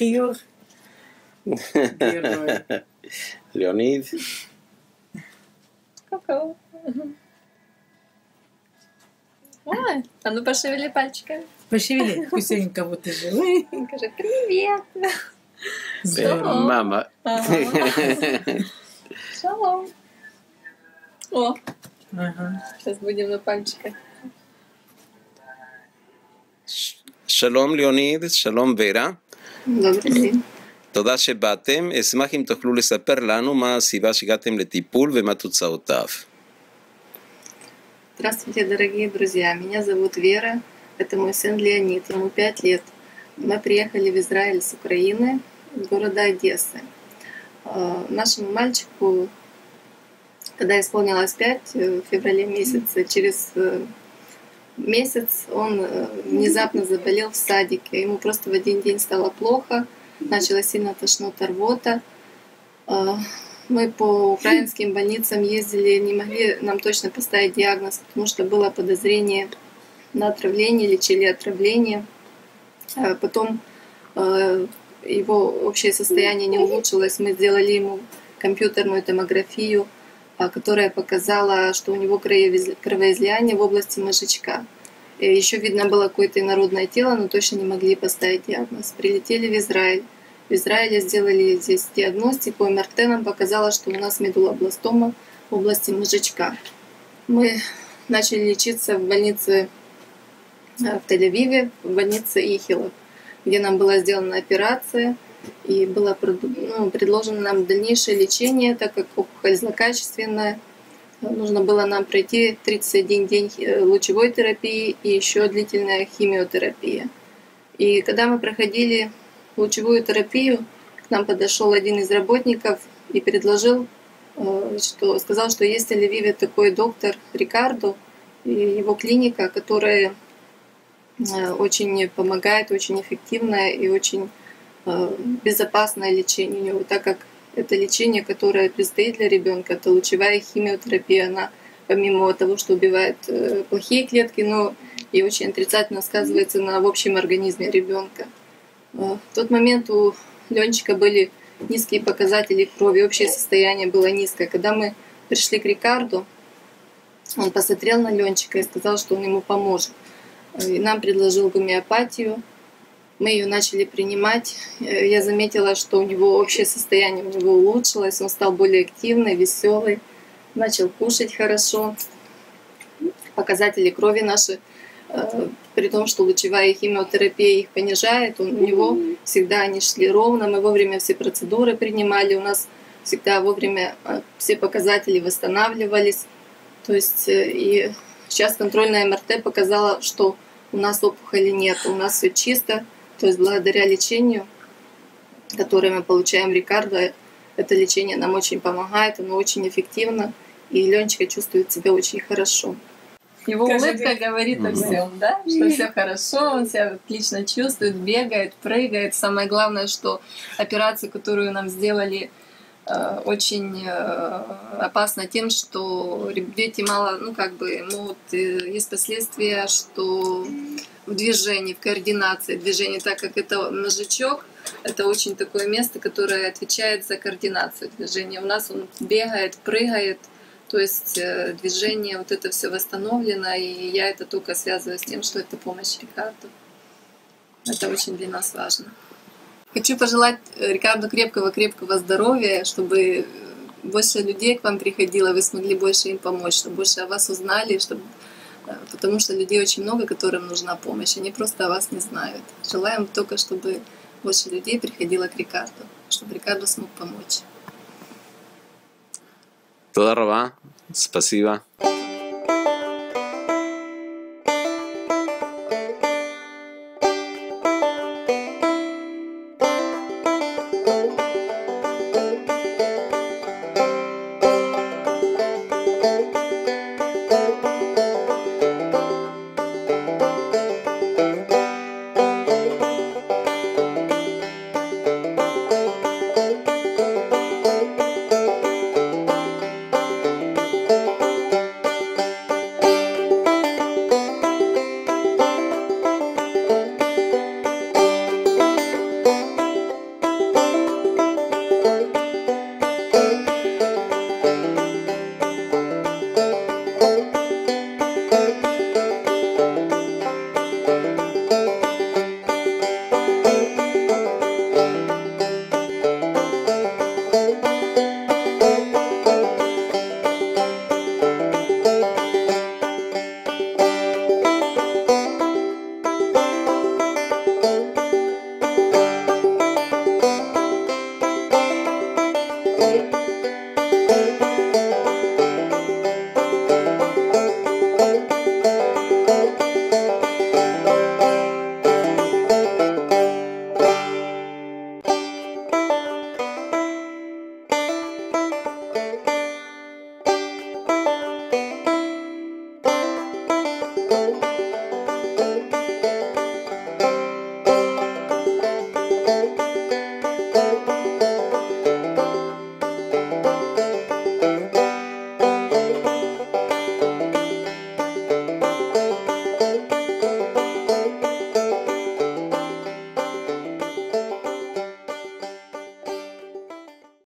río. Leonid. Какого? Ой, а ну пошевели пальчиками. Пошевели, пусть они кого-то живы. Скажи, привет. Мама. Шалом. О, ага. сейчас будем на пальчиках. Shalom Leonid, Shalom Vera. Добрый день. תודה שבאתם. אשמח אם תוכלו לספר לנו מה הסיבה שהגעתם לטיפול ומה תוצאותיו. Здравствуйте, дорогие друзья. Меня зовут Вера. Это мой сын Леонид. Ему 5 лет. Мы приехали в Израиль с Украины, из города Одессы. Э, Нашему мальчику, когда исполнилось 5, в феврале месяце, через э, месяц он э, внезапно заболел в садике. Ему просто в один день стало плохо, начала сильно тошнота, рвота. Э, Мы по украинским больницам ездили, не могли нам точно поставить диагноз, потому что было подозрение на отравление, лечили отравление. А Потом э, его общее состояние не улучшилось. Мы сделали ему компьютерную томографию, а, которая показала, что у него кровоиз- кровоизлияние в области мозжечка. Еще видно было какое-то инородное тело, но точно не могли поставить диагноз. Прилетели в Израиль. В Израиле сделали здесь диагностику, МРТ нам показала, что у нас медулобластома в области мозжечка. Мы начали лечиться в больнице э, в Тель-Авиве, в больнице Ихилов, где нам была сделана операция и было ну, предложено нам дальнейшее лечение, так как опухоль злокачественная. Нужно было нам пройти 31 день э, лучевой терапии и еще длительная химиотерапия. И когда мы проходили лучевую терапию, к нам подошел один из работников и предложил, э, что сказал, что есть в Тель-Авиве такой доктор Рикардо и его клиника, которая э, очень помогает, очень эффективное и очень безопасное лечение у него, так как это лечение, которое предстоит для ребенка, это лучевая химиотерапия, она помимо того, что убивает э, плохие клетки, но и очень отрицательно сказывается на в общем организме ребенка. Э, В тот момент у Ленчика были низкие показатели крови, общее состояние было низкое. Когда мы пришли к Рикарду, он посмотрел на Ленчика и сказал, что он ему поможет. Э, И нам предложил гомеопатию. Мы ее начали принимать. Э, Я заметила, что у него общее состояние у него улучшилось, он стал более активный, веселый, начал кушать хорошо. Показатели крови наши, э, при том, что лучевая химиотерапия их понижает, он- у него всегда они шли ровно, мы вовремя все процедуры принимали, у нас всегда вовремя э, все показатели восстанавливались. То есть и сейчас контрольная МРТ показала, что у нас опухоли нет, у нас все чисто. То есть благодаря лечению, которое мы получаем Рикардо, это лечение нам очень помогает, оно очень эффективно, и Ленчика чувствует себя очень хорошо. Его Скажи, улыбка говорит о всем, да? Что все хорошо, он себя отлично чувствует, бегает, прыгает. Самое главное, что операцию, которую нам сделали, очень э, опасна тем, что дети мало, ну как бы, могут, э, есть последствия, что в движении, в координации движения, так как это ножичок, это очень такое место, которое отвечает за координацию движения. У нас он бегает, прыгает, то есть э, движение, вот это все восстановлено, и я это только связываю с тем, что это помощь Рикарду. Это очень для нас важно. Хочу пожелать э, Рикарду крепкого-крепкого здоровья, чтобы э, больше людей к вам приходило, вы смогли больше им помочь, чтобы больше о вас узнали, чтобы... Э, потому что людей очень много, которым нужна помощь, они просто о вас не знают. Желаем только, чтобы больше людей приходило к Рикарду, чтобы Рикарду смог помочь. Спасибо.